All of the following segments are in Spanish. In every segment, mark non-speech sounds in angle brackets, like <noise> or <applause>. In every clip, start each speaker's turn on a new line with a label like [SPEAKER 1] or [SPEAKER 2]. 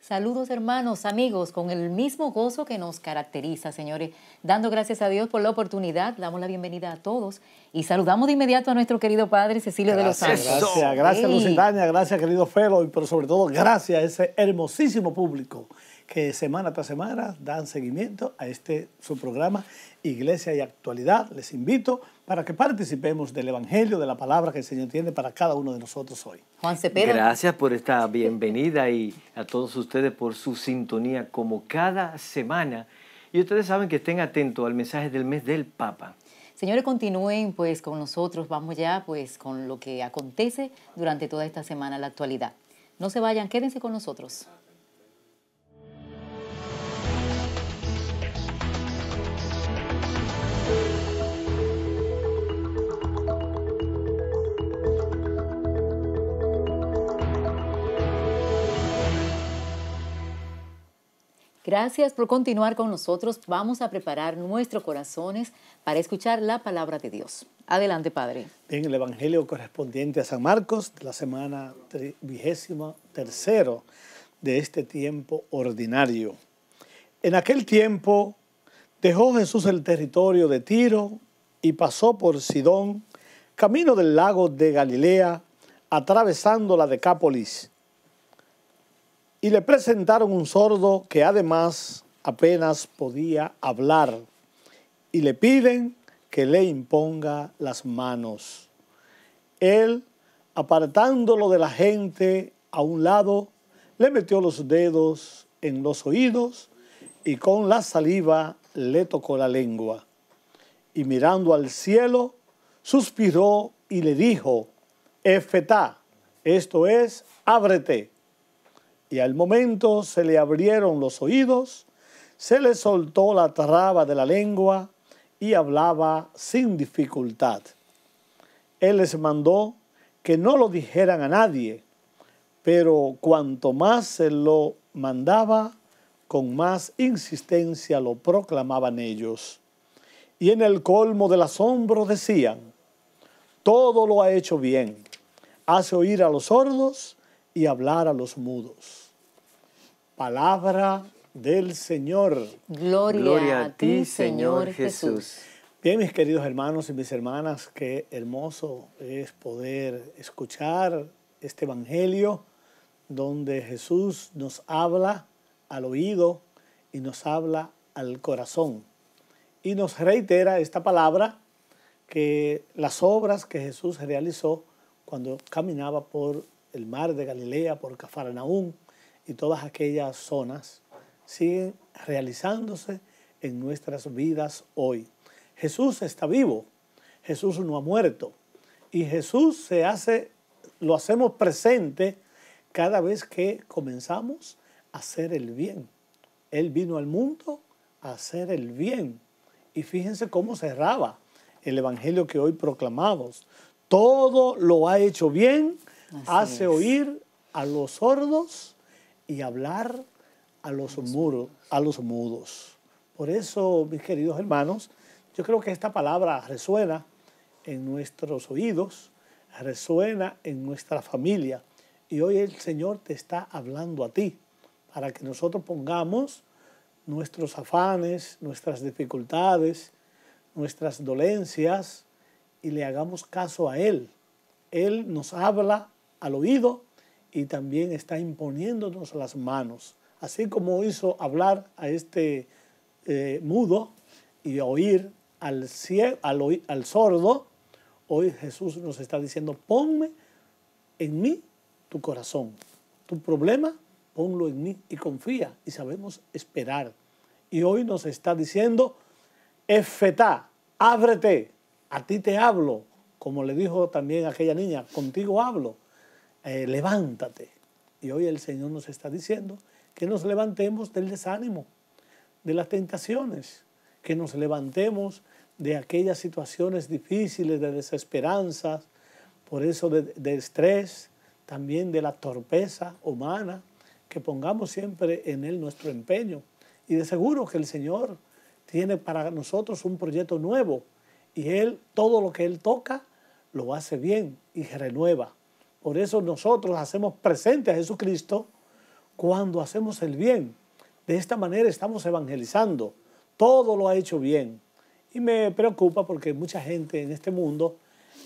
[SPEAKER 1] Saludos hermanos, amigos, con el mismo gozo que nos caracteriza, señores, dando gracias a Dios por la oportunidad, damos la bienvenida a todos y saludamos de inmediato a nuestro querido Padre Cecilio de los Santos.
[SPEAKER 2] Gracias, gracias Lucitania, gracias querido Felo, pero sobre todo gracias a ese hermosísimo público que semana tras semana dan seguimiento a este su programa Iglesia y Actualidad. Les invito para que participemos del Evangelio, de la palabra que el Señor tiene para cada uno de nosotros hoy.
[SPEAKER 3] Juan Cepeda. Gracias por esta bienvenida y a todos ustedes por su sintonía como cada semana. Y ustedes saben que estén atentos al mensaje del mes del Papa.
[SPEAKER 1] Señores, continúen pues con nosotros, vamos ya pues con lo que acontece durante toda esta semana, la actualidad. No se vayan, quédense con nosotros. Gracias por continuar con nosotros. Vamos a preparar nuestros corazones para escuchar la palabra de Dios. Adelante, Padre.
[SPEAKER 2] En el Evangelio correspondiente a San Marcos, de la semana vigésima tercero de este tiempo ordinario. En aquel tiempo dejó Jesús el territorio de Tiro y pasó por Sidón, camino del lago de Galilea, atravesando la Decápolis y le presentaron un sordo que además apenas podía hablar y le piden que le imponga las manos. Él, apartándolo de la gente a un lado, le metió los dedos en los oídos y con la saliva le tocó la lengua. Y mirando al cielo, suspiró y le dijo, Efetá, esto es, ábrete y al momento se le abrieron los oídos, se le soltó la traba de la lengua y hablaba sin dificultad. Él les mandó que no lo dijeran a nadie, pero cuanto más se lo mandaba, con más insistencia lo proclamaban ellos. Y en el colmo del asombro decían, todo lo ha hecho bien, hace oír a los sordos y hablar a los mudos. Palabra del Señor.
[SPEAKER 1] Gloria, a ti, Señor Jesús.
[SPEAKER 2] Bien, mis queridos hermanos y mis hermanas, qué hermoso es poder escuchar este Evangelio donde Jesús nos habla al oído y nos habla al corazón. Y nos reitera esta palabra que las obras que Jesús realizó cuando caminaba por el mar de Galilea, por Cafarnaúm, y todas aquellas zonas siguen realizándose en nuestras vidas hoy. Jesús está vivo, Jesús no ha muerto y Jesús se hace, lo hacemos presente cada vez que comenzamos a hacer el bien. Él vino al mundo a hacer el bien. Y fíjense cómo cerraba el Evangelio que hoy proclamamos. Todo lo ha hecho bien, hace oír a los sordos y hablar a los, muros, a los mudos. Por eso, mis queridos hermanos, yo creo que esta palabra resuena en nuestros oídos, resuena en nuestra familia. Y hoy el Señor te está hablando a ti para que nosotros pongamos nuestros afanes, nuestras dificultades, nuestras dolencias y le hagamos caso a Él. Él nos habla al oído y también está imponiéndonos las manos. Así como hizo hablar a este eh, mudo y oír al, al, sordo, hoy Jesús nos está diciendo, ponme en mí tu corazón. Tu problema, ponlo en mí y confía y sabemos esperar. Y hoy nos está diciendo, efetá, ábrete, a ti te hablo, como le dijo también aquella niña, contigo hablo. Eh, levántate. Y hoy el Señor nos está diciendo que nos levantemos del desánimo, de las tentaciones, que nos levantemos de aquellas situaciones difíciles, de desesperanza, por eso de, estrés, también de la torpeza humana, que pongamos siempre en Él nuestro empeño. Y de seguro que el Señor tiene para nosotros un proyecto nuevo y Él, todo lo que Él toca, lo hace bien y renueva. Por eso nosotros hacemos presente a Jesucristo cuando hacemos el bien. De esta manera estamos evangelizando. Todo lo ha hecho bien. Y me preocupa porque mucha gente en este mundo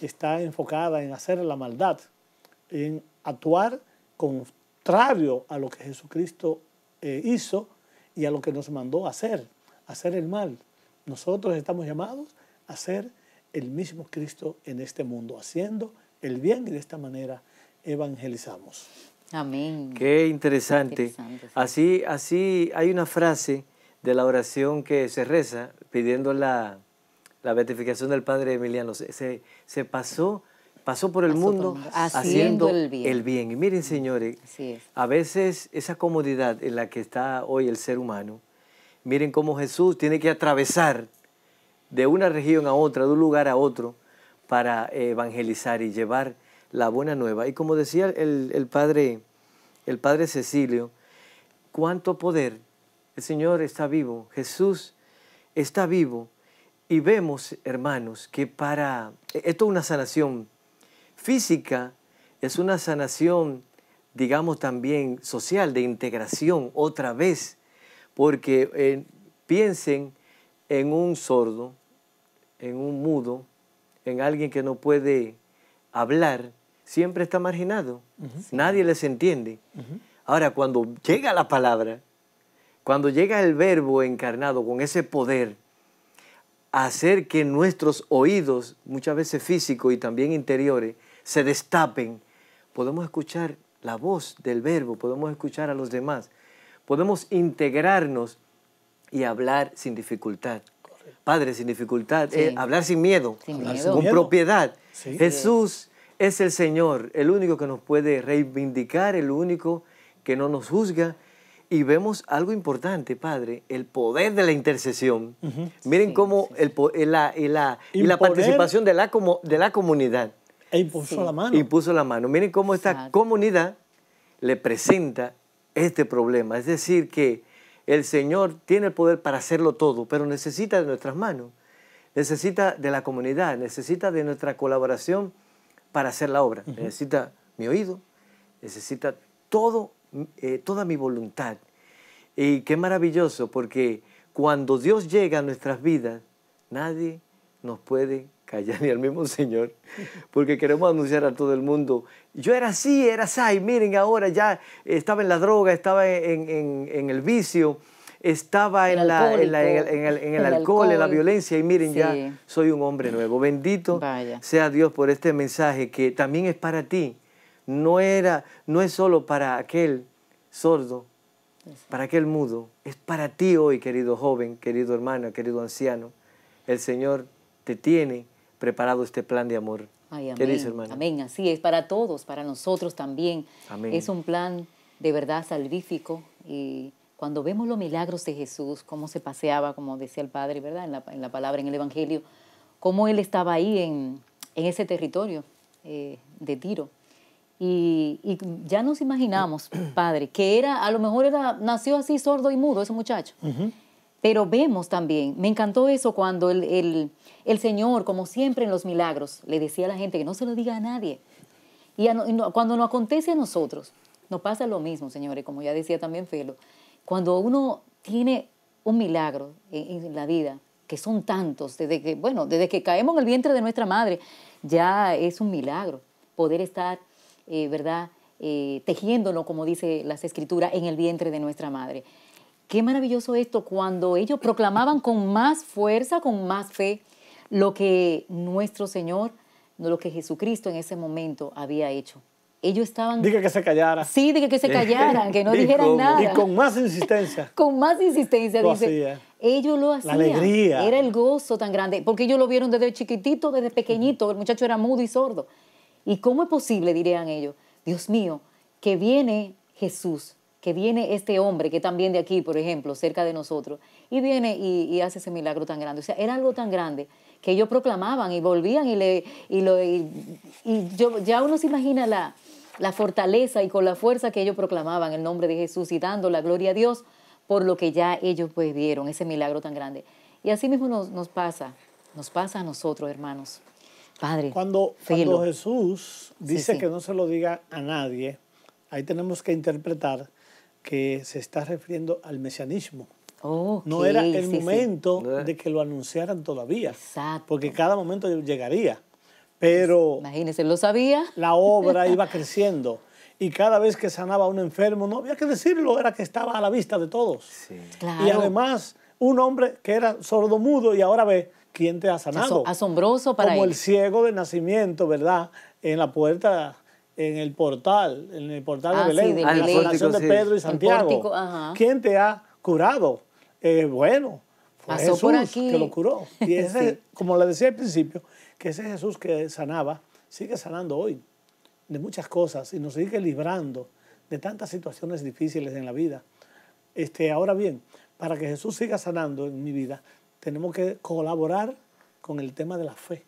[SPEAKER 2] está enfocada en hacer la maldad, en actuar contrario a lo que Jesucristo eh, hizo y a lo que nos mandó hacer, hacer el mal. Nosotros estamos llamados a ser el mismo Cristo en este mundo, haciendo el bien y de esta manera evangelizamos.
[SPEAKER 1] Amén.
[SPEAKER 3] Qué interesante. Así, así hay una frase de la oración que se reza pidiendo la, la beatificación del Padre Emiliano. Se, se, pasó, pasó por el mundo haciendo, el, bien. el, bien. Y miren, señores, a veces esa comodidad en la que está hoy el ser humano, miren cómo Jesús tiene que atravesar de una región a otra, de un lugar a otro, para evangelizar y llevar la buena nueva. Y como decía el, padre, el padre Cecilio, cuánto poder. El Señor está vivo, Jesús está vivo. Y vemos, hermanos, que para esto es una sanación física, es una sanación, digamos, también social, de integración, otra vez, porque eh, piensen en un sordo, en un mudo, en alguien que no puede hablar, siempre está marginado. Nadie les entiende. Ahora, cuando llega la palabra, cuando llega el verbo encarnado con ese poder, hacer que nuestros oídos, muchas veces físicos y también interiores, se destapen, podemos escuchar la voz del verbo, podemos escuchar a los demás, podemos integrarnos y hablar sin dificultad. Padre, sin dificultad, eh, hablar sin miedo, con propiedad. Jesús es el Señor, el único que nos puede reivindicar, el único que no nos juzga. Y vemos algo importante, Padre, el poder de la intercesión. Miren cómo el, la, y la, y la participación de la, de la comunidad.
[SPEAKER 2] E impuso la mano.
[SPEAKER 3] Impuso la mano. Miren cómo esta comunidad le presenta este problema. Es decir, que el Señor tiene el poder para hacerlo todo, pero necesita de nuestras manos, necesita de la comunidad, necesita de nuestra colaboración para hacer la obra. Necesita mi oído, necesita todo, eh, toda mi voluntad. Y qué maravilloso, porque cuando Dios llega a nuestras vidas, nadie nos puede <laughs> callar, ni al mismo Señor, porque queremos anunciar a todo el mundo, yo era así, era así, miren ahora ya estaba en la droga, estaba en, el vicio, estaba en, la, en, el, alcohol, en la violencia, y miren ya soy un hombre nuevo. Bendito sea Dios por este mensaje que también es para ti, no, era, no es solo para aquel sordo, para aquel mudo, es para ti hoy, querido joven, querido hermano, querido anciano. El Señor te tiene preparado este plan de amor.
[SPEAKER 1] Ay, amén. ¿Qué dice, hermano? Amén, así es, para todos, para nosotros también. Es un plan de verdad salvífico y cuando vemos los milagros de Jesús, cómo se paseaba, como decía el Padre, ¿verdad? En la, en la palabra, en el Evangelio, cómo Él estaba ahí en, en ese territorio eh, de Tiro. Y, y, ya nos imaginamos, <clears throat> Padre, que era, a lo mejor era, nació así sordo y mudo ese muchacho. Pero vemos también, me encantó eso cuando el, el el Señor, como siempre en los milagros, le decía a la gente que no se lo diga a nadie. Y, cuando nos acontece a nosotros, nos pasa lo mismo, señores, como ya decía también Felo. Cuando uno tiene un milagro en, la vida, que son tantos, desde que, bueno, desde que caemos en el vientre de nuestra madre, ya es un milagro poder estar, eh, ¿verdad?, eh, tejiéndolo, como dice las escrituras, en el vientre de nuestra madre. Qué maravilloso esto cuando ellos proclamaban con más fuerza, con más fe, lo que nuestro Señor, lo que Jesucristo en ese momento había hecho. Ellos estaban...
[SPEAKER 2] Dije que se callara.
[SPEAKER 1] Sí, dije que se callaran, que no <laughs> dijeran nada.
[SPEAKER 2] Y con más insistencia. <laughs>
[SPEAKER 1] con más insistencia, dice. Ellos lo hacían.
[SPEAKER 2] La alegría.
[SPEAKER 1] Era el gozo tan grande, porque ellos lo vieron desde chiquitito, desde pequeñito. El muchacho era mudo y sordo. ¿Y cómo es posible, dirían ellos? Dios mío, que viene Jesús, que viene este hombre, que también de aquí, por ejemplo, cerca de nosotros, y viene y, y hace ese milagro tan grande. O sea, era algo tan grande que ellos proclamaban y volvían y, le, y, lo, y, yo, ya uno se imagina la, la fortaleza y con la fuerza que ellos proclamaban el nombre de Jesús y dando la gloria a Dios por lo que ya ellos pues vieron, ese milagro tan grande. Y así mismo nos, nos pasa, nos pasa a nosotros, hermanos. Padre.
[SPEAKER 2] Cuando, cuando Jesús dice que no se lo diga a nadie, ahí tenemos que interpretar que se está refiriendo al mesianismo. no era el momento de que lo anunciaran todavía, Exacto. porque cada momento llegaría. Pero
[SPEAKER 1] Imagínese, lo sabía.
[SPEAKER 2] La obra <laughs> iba creciendo y cada vez que sanaba a un enfermo, no había que decirlo, era que estaba a la vista de todos. Y además, un hombre que era sordo-mudo y ahora ve quién te ha sanado.
[SPEAKER 1] Asombroso para
[SPEAKER 2] Como
[SPEAKER 1] el
[SPEAKER 2] ciego de nacimiento, ¿verdad? En la puerta, en el portal, en el portal de ah, Belén, en la sanación de Pedro y Santiago. ¿Quién te ha curado? Eh, bueno, fue Jesús que lo curó. <laughs> Y ese, como le decía al principio, que ese Jesús que sanaba, sigue sanando hoy de muchas cosas y nos sigue librando de tantas situaciones difíciles en la vida. Este, ahora bien, para que Jesús siga sanando en mi vida, tenemos que colaborar con el tema de la fe.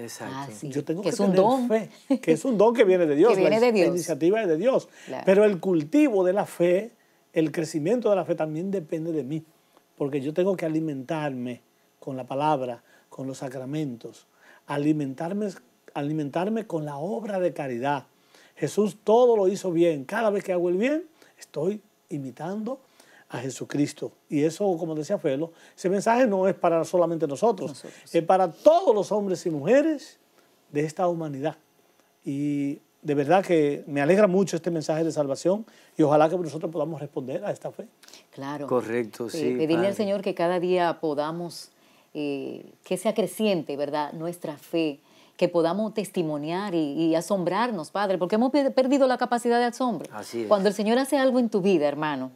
[SPEAKER 3] Exacto. Ah,
[SPEAKER 2] Yo tengo que, tener fe, que es un don que viene de <laughs> Dios.
[SPEAKER 1] la,
[SPEAKER 2] iniciativa es de Dios. Pero el cultivo de la fe, el crecimiento de la fe también depende de mí, porque yo tengo que alimentarme con la palabra, con los sacramentos, alimentarme alimentarme con la obra de caridad. Jesús todo lo hizo bien. Cada vez que hago el bien, estoy imitando a Jesucristo. Y eso, como decía Felo, ese mensaje no es para solamente nosotros, es para todos los hombres y mujeres de esta humanidad. Y de verdad que me alegra mucho este mensaje de salvación y ojalá que nosotros podamos responder a esta fe.
[SPEAKER 1] Claro.
[SPEAKER 3] Correcto, sí.
[SPEAKER 1] pedirle al Señor que cada día podamos, eh, que sea creciente, ¿verdad? Nuestra fe que podamos testimoniar y, asombrarnos, Padre, porque hemos perdido la capacidad de asombro.
[SPEAKER 3] Así
[SPEAKER 1] Cuando el Señor hace algo en tu vida, hermano,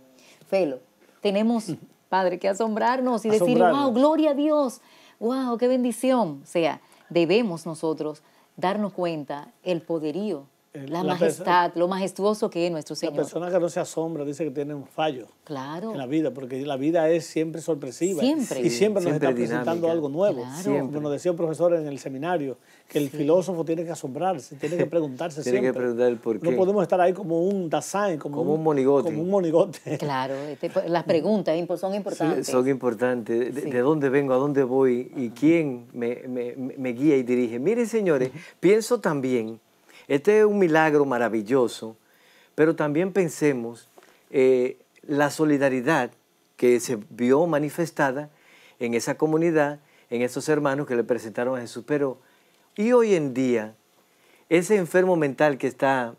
[SPEAKER 1] Felo, tenemos, <laughs> Padre, que asombrarnos y decir, wow, gloria a Dios, wow, qué bendición. O sea, debemos nosotros darnos cuenta el poderío la, majestad, lo majestuoso que es nuestro Señor.
[SPEAKER 2] La persona que no se asombra dice que tiene un fallo
[SPEAKER 1] claro.
[SPEAKER 2] en la vida, porque la vida es siempre sorpresiva.
[SPEAKER 1] Siempre.
[SPEAKER 2] Y siempre nos está presentando algo nuevo. Claro. Como nos decía un profesor en el seminario, que el filósofo tiene que asombrarse, tiene que preguntarse
[SPEAKER 3] tiene
[SPEAKER 2] siempre.
[SPEAKER 3] que preguntar el por qué.
[SPEAKER 2] No podemos estar ahí como un Dasein, como,
[SPEAKER 3] un, monigote.
[SPEAKER 2] Como un monigote. <laughs>
[SPEAKER 1] Claro, este, pues, las preguntas son importantes.
[SPEAKER 3] son importantes. De, dónde vengo, a dónde voy y quién me, me, me guía y dirige? Miren, señores, pienso también este es un milagro maravilloso, pero también pensemos eh, la solidaridad que se vio manifestada en esa comunidad, en esos hermanos que le presentaron a Jesús. Pero, y hoy en día, ese enfermo mental que está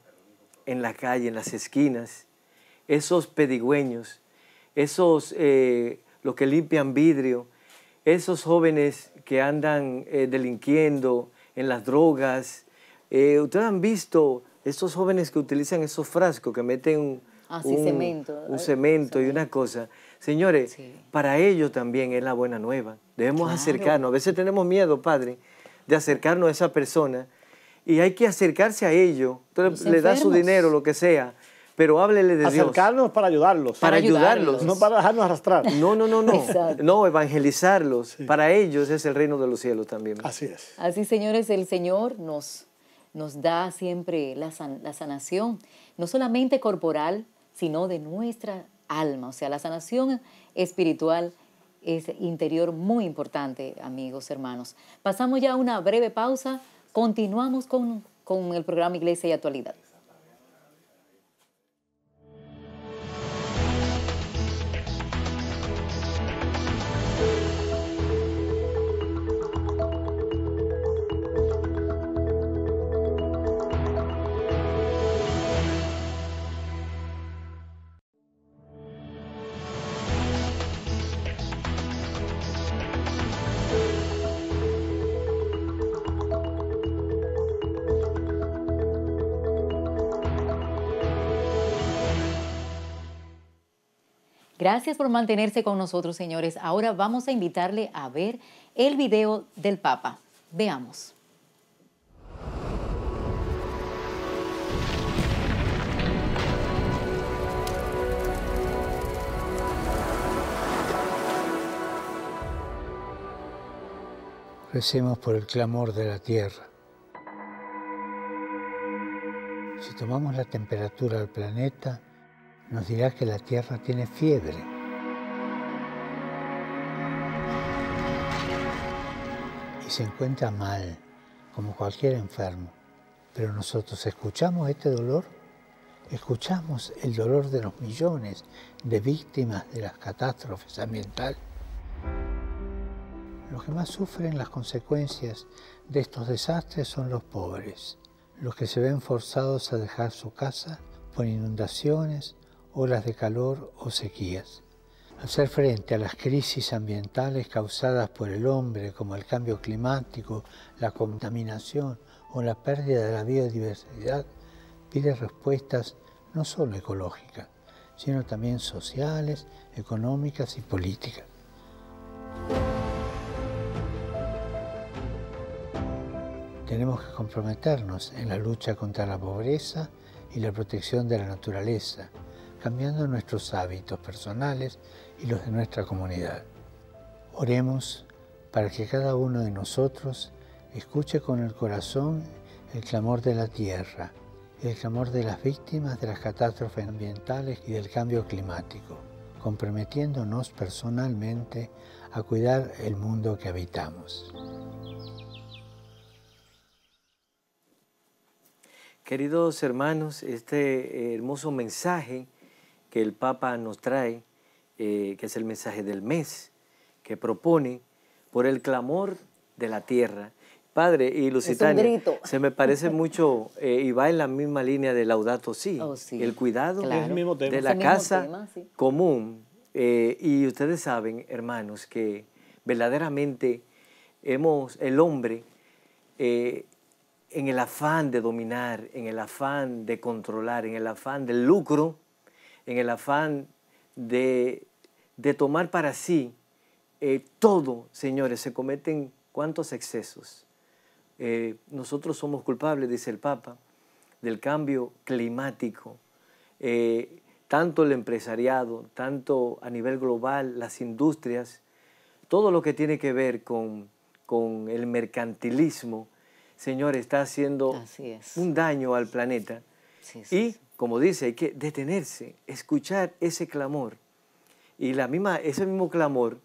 [SPEAKER 3] en la calle, en las esquinas, esos pedigüeños, esos, eh, que limpian vidrio, esos jóvenes que andan eh, delinquiendo en las drogas, eh, Ustedes han visto estos jóvenes que utilizan esos frascos, que meten
[SPEAKER 1] ah, un, cemento,
[SPEAKER 3] un cemento y una cosa. Señores, para ellos también es la buena nueva. Debemos acercarnos. A veces tenemos miedo, Padre, de acercarnos a esa persona y hay que acercarse a ellos. Entonces le da su dinero, lo que sea, pero háblele de
[SPEAKER 2] Dios. Acercarnos para ayudarlos.
[SPEAKER 3] Para, ayudarlos.
[SPEAKER 2] No para dejarnos arrastrar.
[SPEAKER 3] No, no, no, no. No, evangelizarlos. Para ellos es el reino de los cielos también.
[SPEAKER 2] Así es.
[SPEAKER 1] Así, señores, el Señor nos nos da siempre la, sanación, no solamente corporal, sino de nuestra alma. O sea, la sanación espiritual es interior muy importante, amigos, hermanos. Pasamos ya a una breve pausa, continuamos con, con el programa Iglesia y Actualidad. Gracias por mantenerse con nosotros, señores. Ahora vamos a invitarle a ver el video del Papa. Veamos.
[SPEAKER 4] Recemos por el clamor de la tierra. Si tomamos la temperatura del planeta, nos dirá que la tierra tiene fiebre. Y se encuentra mal, como cualquier enfermo. Pero nosotros escuchamos este dolor Escuchamos el dolor de los millones de víctimas de las catástrofes ambientales. Los que más sufren las consecuencias de estos desastres son los pobres, los que se ven forzados a dejar su casa por inundaciones, olas de calor o sequías. Hacer frente a las crisis ambientales causadas por el hombre, como el cambio climático, la contaminación o la pérdida de la biodiversidad, pide respuestas no solo ecológicas, sino también sociales, económicas y políticas. Tenemos que comprometernos en la lucha contra la pobreza y la protección de la naturaleza, cambiando nuestros hábitos personales y los de nuestra comunidad. Oremos para que cada uno de nosotros escuche con el corazón el clamor de la tierra, el clamor de las víctimas de las catástrofes ambientales y del cambio climático, comprometiéndonos personalmente a cuidar el mundo que habitamos.
[SPEAKER 3] Queridos hermanos, este hermoso mensaje que el Papa nos trae, eh, que es el mensaje del mes, que propone por el clamor de la tierra. Padre y Lusitania, se me parece mucho eh, y va en la misma línea de Laudato Si, oh, el cuidado de la casa común. Eh, y ustedes saben, hermanos, que verdaderamente hemos, el hombre, en el afán de dominar, en el afán de controlar, en el afán del lucro, en el afán de, tomar para sí eh, todo, señores, se cometen cuántos excesos. Eh, nosotros somos culpables, dice el Papa, del cambio climático. Eh, tanto el empresariado, tanto a nivel global, las industrias, todo lo que tiene que ver con, con el mercantilismo, Señor, está haciendo un daño al planeta. y, como dice, hay que detenerse, escuchar ese clamor. Y la misma, ese mismo clamor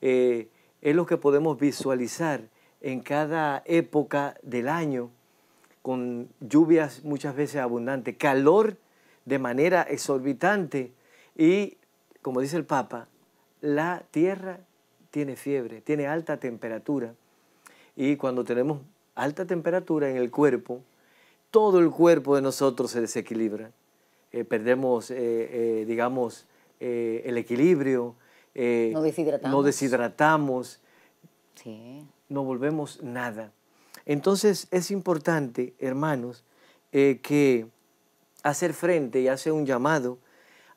[SPEAKER 3] eh, es lo que podemos visualizar en cada época del año, con lluvias muchas veces abundantes, calor de manera exorbitante y, como dice el Papa, la tierra tiene fiebre, tiene alta temperatura y cuando tenemos alta temperatura en el cuerpo, todo el cuerpo de nosotros se desequilibra. Eh, perdemos, eh, eh, digamos, el equilibrio.
[SPEAKER 1] nos deshidratamos.
[SPEAKER 3] No deshidratamos. No volvemos nada. Entonces es importante, hermanos, que hacer frente y hacer un llamado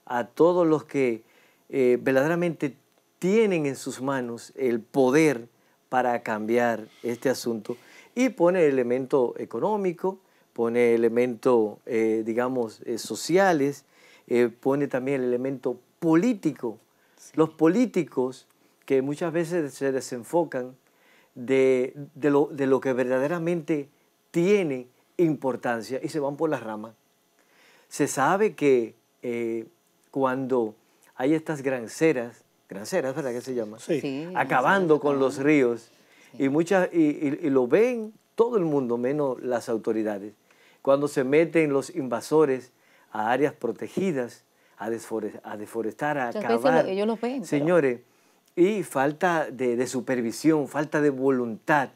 [SPEAKER 3] a todos los que verdaderamente tienen en sus manos el poder para cambiar este asunto y pone elemento económico, pone elemento, eh, digamos, eh, sociales, eh, pone también el elemento político. Los políticos que muchas veces se desenfocan de, lo, de, lo, que verdaderamente tiene importancia y se van por las ramas. Se sabe que cuando hay estas granceras, granceras, ¿verdad que se llama?
[SPEAKER 2] Sí.
[SPEAKER 3] Acabando con los ríos, y, muchas, y, lo ven todo el mundo, menos las autoridades. Cuando se meten los invasores a áreas protegidas, a, deforestar, a acabar.
[SPEAKER 1] ellos lo ven.
[SPEAKER 3] Señores, y falta de, supervisión, falta de voluntad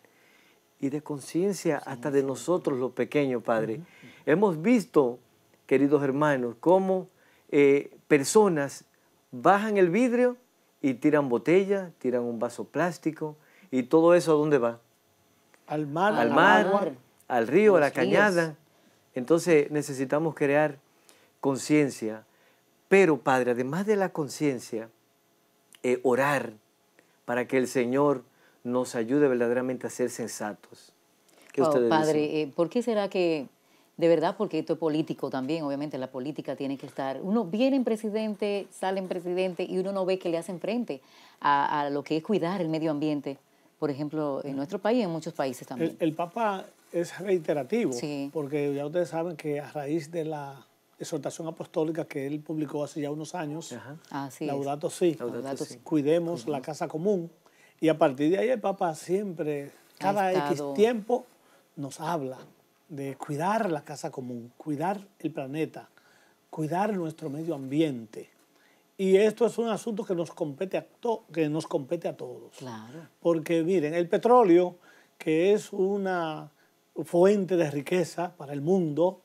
[SPEAKER 3] y de conciencia hasta de nosotros los pequeños, Padre. Hemos visto, queridos hermanos, cómo eh, personas bajan el vidrio y tiran botella, tiran un vaso plástico, ¿Y todo eso a dónde va?
[SPEAKER 2] Al mar.
[SPEAKER 3] Al mar, al río, a la cañada. Entonces necesitamos crear conciencia. Pero, Padre, además de la conciencia, eh, orar para que el Señor nos ayude verdaderamente a ser sensatos.
[SPEAKER 1] ¿Qué padre, eh, ¿por qué será que, de verdad, porque esto es político también, obviamente la política tiene que estar, uno viene en presidente, sale en presidente y uno no ve que le hacen frente a, a lo que es cuidar el medio ambiente? por ejemplo, en nuestro país y en muchos países también.
[SPEAKER 2] El, Papa es reiterativo, porque ya ustedes saben que a raíz de la exhortación apostólica que él publicó hace ya unos años, Laudato Si, cuidemos la casa común, y a partir de ahí el Papa siempre, cada X tiempo, nos habla de cuidar la casa común, cuidar el planeta, cuidar nuestro medio ambiente. Y esto es un asunto que nos compete a, que nos compete a todos.
[SPEAKER 1] Claro.
[SPEAKER 2] Porque miren, el petróleo, que es una fuente de riqueza para el mundo,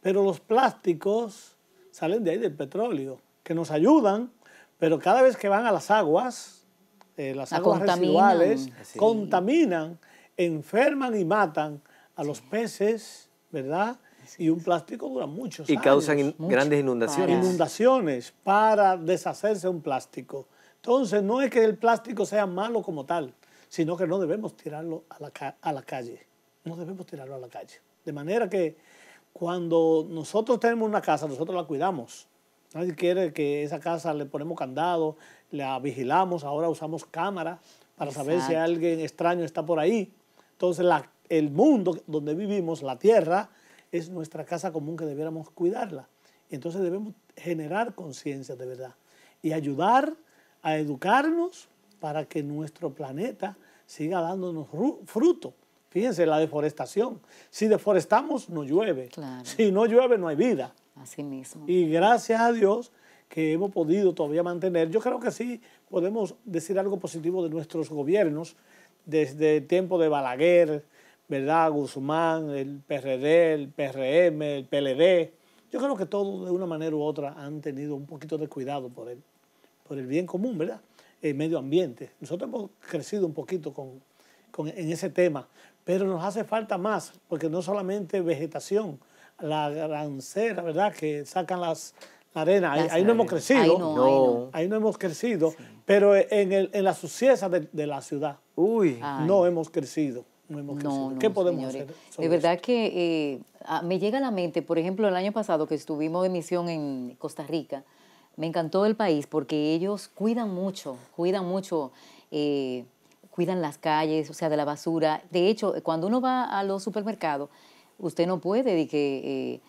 [SPEAKER 2] pero los plásticos salen de ahí del petróleo, que nos ayudan, pero cada vez que van a las aguas, eh, las aguas residuales, contaminan, enferman y matan a los peces, ¿verdad? Y un plástico dura muchos
[SPEAKER 3] y años. Y causan grandes inundaciones.
[SPEAKER 2] Inundaciones para deshacerse un plástico. Entonces, no es que el plástico sea malo como tal, sino que no debemos tirarlo a la, a la calle. No debemos tirarlo a la calle. De manera que cuando nosotros tenemos una casa, nosotros la cuidamos. Nadie quiere que esa casa le ponemos candado, la vigilamos, ahora usamos cámara para saber si alguien extraño está por ahí. Entonces, la, el mundo donde vivimos, la tierra, es nuestra casa común que debiéramos cuidarla. Entonces debemos generar conciencia de verdad y ayudar a educarnos para que nuestro planeta siga dándonos fruto. Fíjense, la deforestación. Si deforestamos, no llueve. Si no llueve, no hay vida.
[SPEAKER 1] Así mismo.
[SPEAKER 2] Y gracias a Dios que hemos podido todavía mantener. Yo creo que sí podemos decir algo positivo de nuestros gobiernos desde el tiempo de Balaguer, ¿verdad? Guzmán, el PRD, el PRM, el PLD. Yo creo que todos de una manera u otra han tenido un poquito de cuidado por el, por el bien común, ¿verdad? El medio ambiente. Nosotros hemos crecido un poquito con, en ese tema, pero nos hace falta más, porque no solamente vegetación, la grancera, ¿verdad? Que sacan las la arena, ahí, no hemos crecido, ahí no, ahí no. hemos crecido, pero en, el, en la suciedad de, de, la ciudad
[SPEAKER 3] Uy.
[SPEAKER 2] no hemos crecido. No, ¿Qué podemos hacer?
[SPEAKER 1] De verdad que eh, me llega a la mente, por ejemplo, el año pasado que estuvimos de misión en Costa Rica, me encantó el país porque ellos cuidan mucho, cuidan mucho, eh, cuidan las calles, o sea, de la basura. De hecho, cuando uno va a los supermercados, usted no puede que,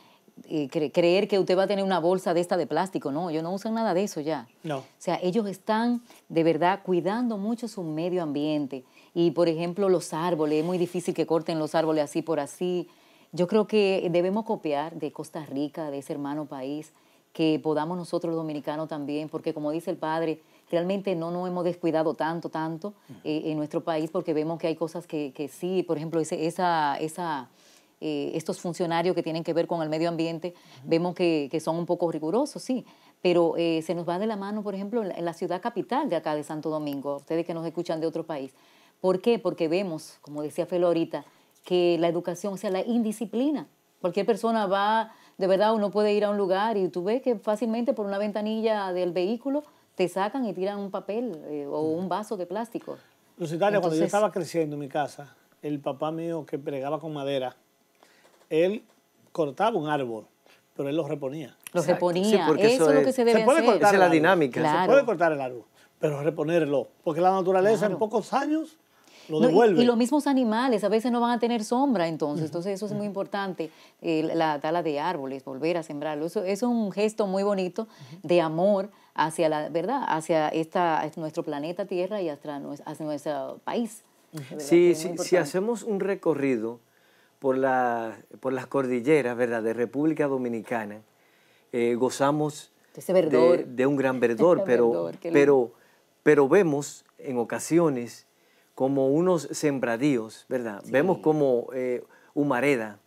[SPEAKER 1] eh, creer que usted va a tener una bolsa de esta de plástico, no, ellos no usan nada de eso ya.
[SPEAKER 2] No.
[SPEAKER 1] O sea, ellos están de verdad cuidando mucho su medio ambiente. Y, por ejemplo, los árboles, es muy difícil que corten los árboles así por así. Yo creo que debemos copiar de Costa Rica, de ese hermano país, que podamos nosotros los dominicanos también, porque como dice el padre, realmente no nos hemos descuidado tanto, tanto eh, en nuestro país, porque vemos que hay cosas que, que sí, por ejemplo, ese, esa, esa, eh, estos funcionarios que tienen que ver con el medio ambiente, vemos que, que, son un poco rigurosos, sí, pero eh, se nos va de la mano, por ejemplo, en la, en la, ciudad capital de acá de Santo Domingo, ustedes que nos escuchan de otro país, ¿Por qué? Porque vemos, como decía Felo ahorita, que la educación, o sea, la indisciplina. Cualquier persona va, de verdad, uno puede ir a un lugar y tú ves que fácilmente por una ventanilla del vehículo te sacan y tiran un papel eh, o un vaso de plástico.
[SPEAKER 2] Lucitaria, cuando yo estaba creciendo en mi casa, el papá mío que pregaba con madera, él cortaba un árbol, pero él lo reponía.
[SPEAKER 1] Lo reponía, eso, es lo que se debe hacer.
[SPEAKER 3] Esa es la dinámica.
[SPEAKER 2] Se puede cortar el árbol, pero reponerlo, porque la naturaleza en pocos años y,
[SPEAKER 1] los mismos animales a veces no van a tener sombra, entonces, entonces eso es muy importante, eh, la tala de árboles, volver a sembrarlo. Eso, es un gesto muy bonito de amor hacia la verdad, hacia esta, nuestro planeta Tierra y hacia, nuestro país.
[SPEAKER 3] Sí, si hacemos un recorrido por, la, por las cordilleras ¿verdad? de República Dominicana, eh, gozamos de, un gran verdor, <laughs> pero, pero, pero vemos en ocasiones como unos sembradíos, ¿verdad? Vemos como eh, humareda.